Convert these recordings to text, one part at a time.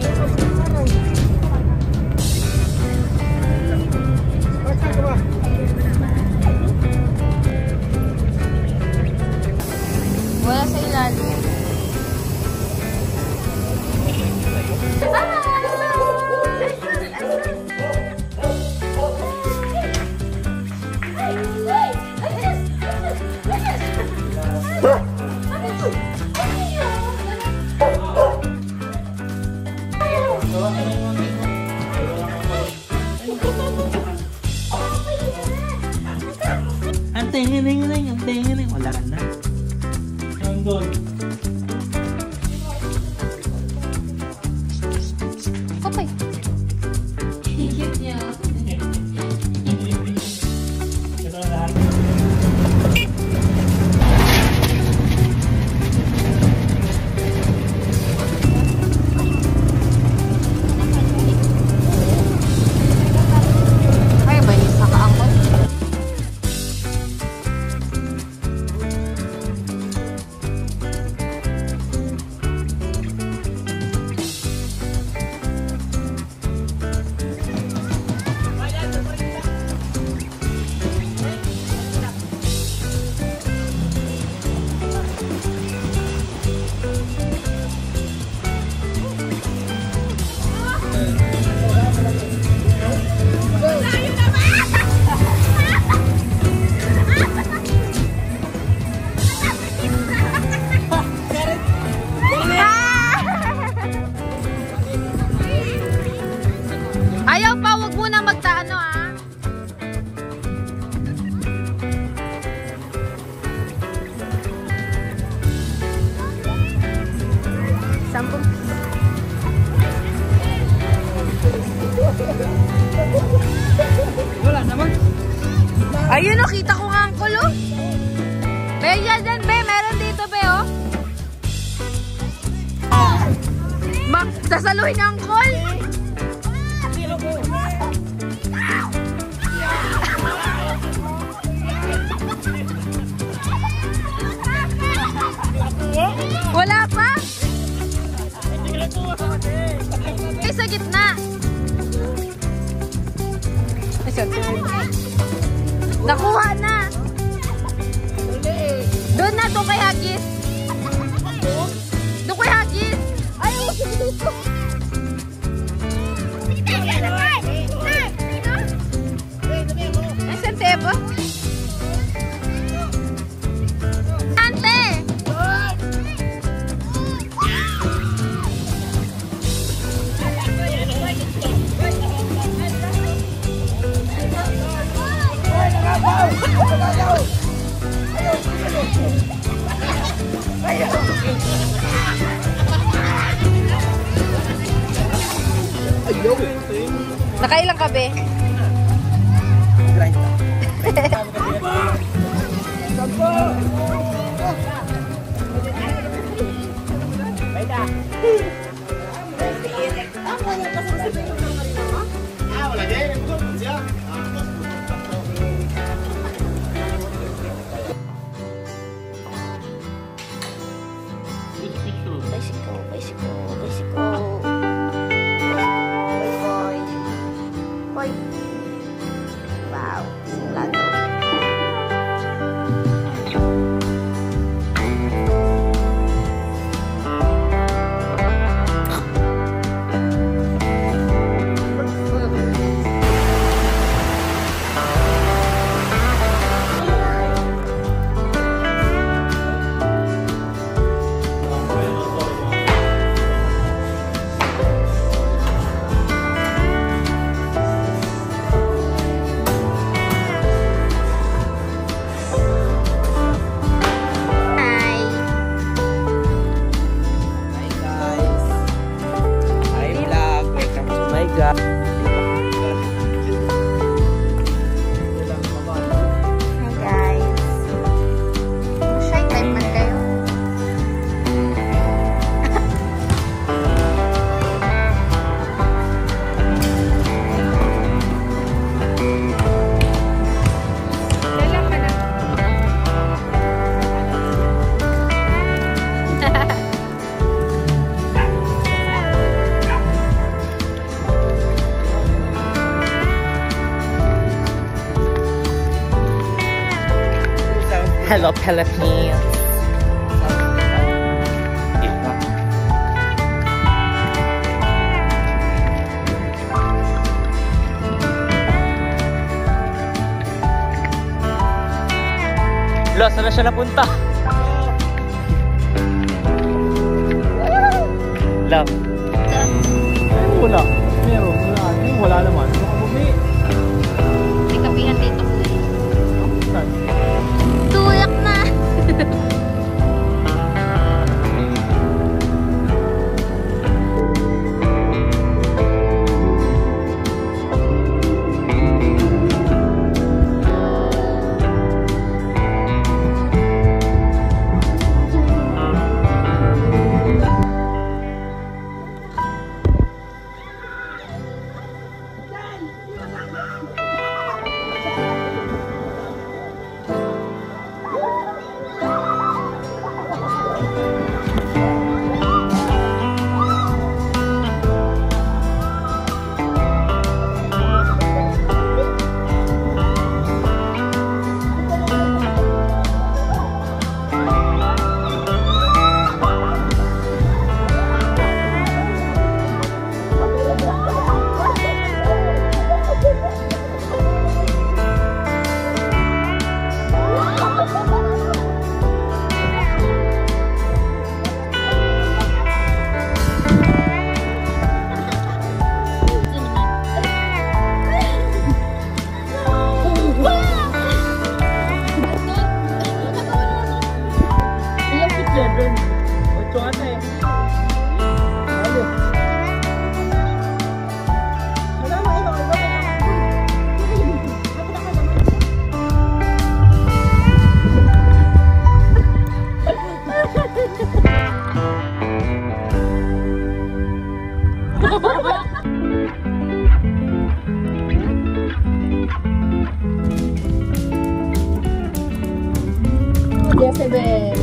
Thank you. Wala ka na. Nandun. Kapay. Hello, Philippines. Lo, saan na siya napunta? Love. Ay, wala. Meron. Wala. Wala naman. Seven. Ocho ata eh. Ano? Jezebel. Ay,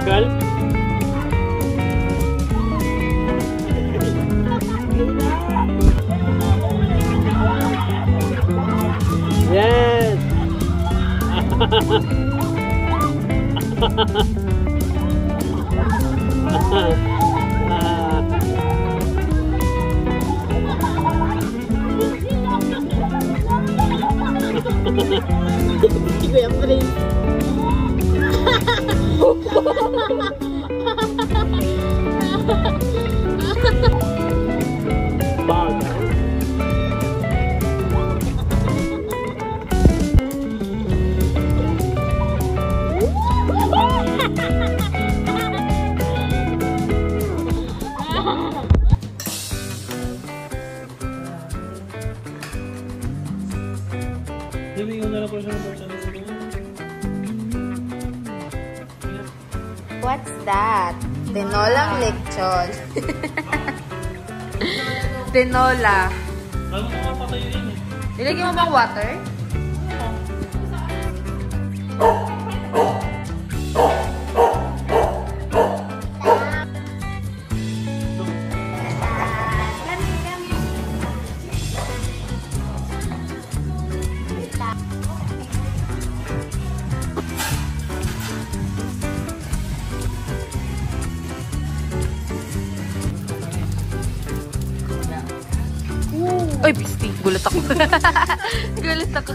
पागल। Tinola. Ano mo patayuin eh? Nilagyan mo bang water? Creo que les tocó.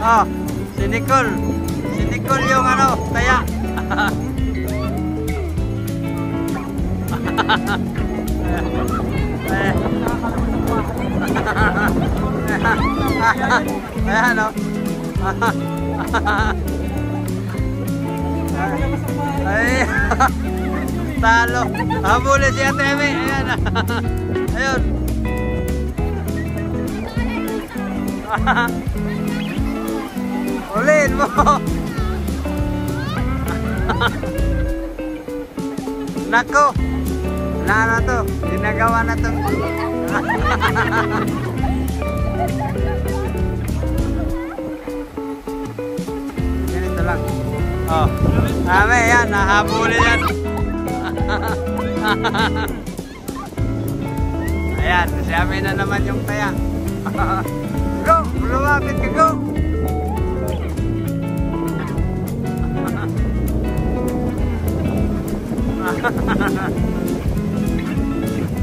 Oh, si Nicole. Si Nicole yung ano, taya. Ayan o. Ay, talo. Habulin si Ate Emi. Ayan. Ayun. Ulin mo. Nako. Wala na to. Ginagawa na to. Ganito lang. Oh. Kami yan. Nahabulin yan. Ayan. Si Ami na naman yung taya. go! Lumapit ka, go!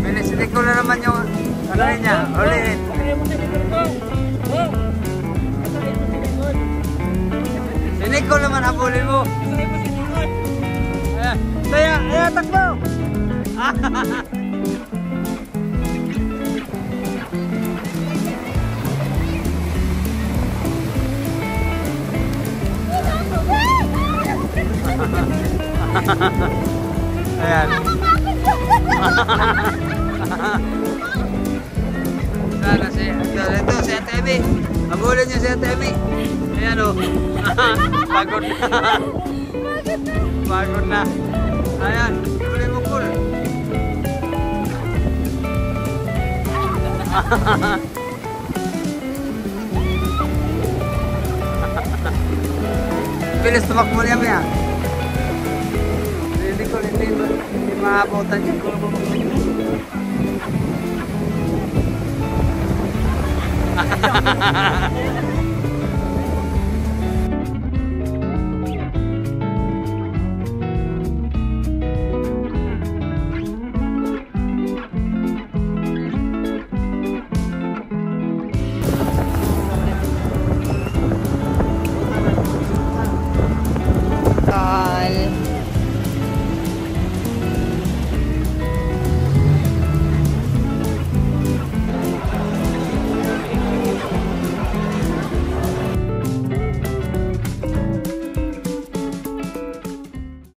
Pinisitik ko na naman yung ano niya, ulit. Sinik ko naman habulin mo. Eh, Saya, ayan, takbo! Ha ha ha. Ayan. Sana si, ito, ito, si Ate Emi. Habulin niyo si Ate Emi. Ayan o. Pagod na. Pagod na. Ayan, mo cool. Bilis tumakbo niya Coritiba e uma volta de curva. Ha ha ha ha ha!